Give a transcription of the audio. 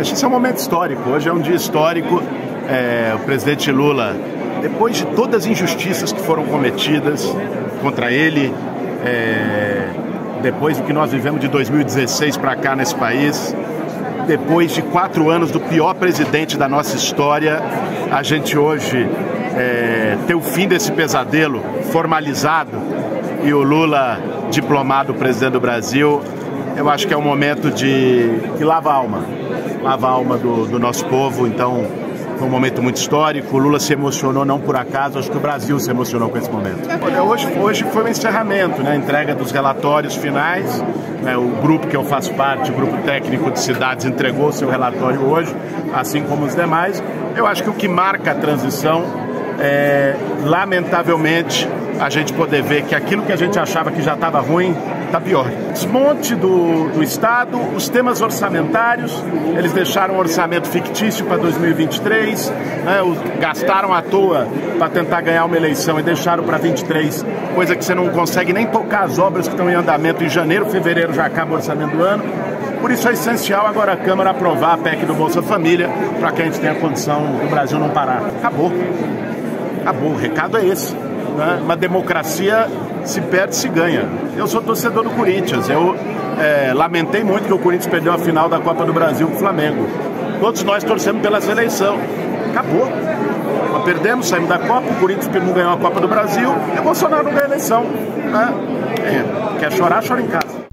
Esse é um momento histórico. Hoje é um dia histórico. É, o presidente Lula, depois de todas as injustiças que foram cometidas contra ele, é, depois do que nós vivemos de 2016 para cá nesse país, depois de quatro anos do pior presidente da nossa história, a gente hoje é, ter o fim desse pesadelo formalizado e o Lula diplomado presidente do Brasil, eu acho que é um momento de que lava a alma, lava a alma do, do nosso povo. Então, foi um momento muito histórico. O Lula se emocionou não por acaso, acho que o Brasil se emocionou com esse momento. Olha, hoje, hoje foi um encerramento, né? Entrega dos relatórios finais. Né? O grupo que eu faço parte, o grupo técnico de cidades, entregou seu relatório hoje, assim como os demais. Eu acho que o que marca a transição é, lamentavelmente, a gente poder ver que aquilo que a gente achava que já estava ruim está pior. Desmonte do, do Estado, os temas orçamentários, eles deixaram um orçamento fictício para 2023, né, gastaram à toa para tentar ganhar uma eleição e deixaram para 23, coisa que você não consegue nem tocar as obras que estão em andamento em janeiro, fevereiro já acaba o orçamento do ano. Por isso é essencial agora a Câmara aprovar a PEC do Bolsa Família para que a gente tenha condição do Brasil não parar. Acabou. Acabou. O recado é esse. Né? Uma democracia se perde, se ganha. Eu sou torcedor do Corinthians. Eu é, lamentei muito que o Corinthians perdeu a final da Copa do Brasil com o Flamengo. Todos nós torcemos pela seleção. Acabou. Nós perdemos, saímos da Copa, o Corinthians não ganhou a Copa do Brasil e o Bolsonaro não ganha a eleição. Né? É, quer chorar, chora em casa.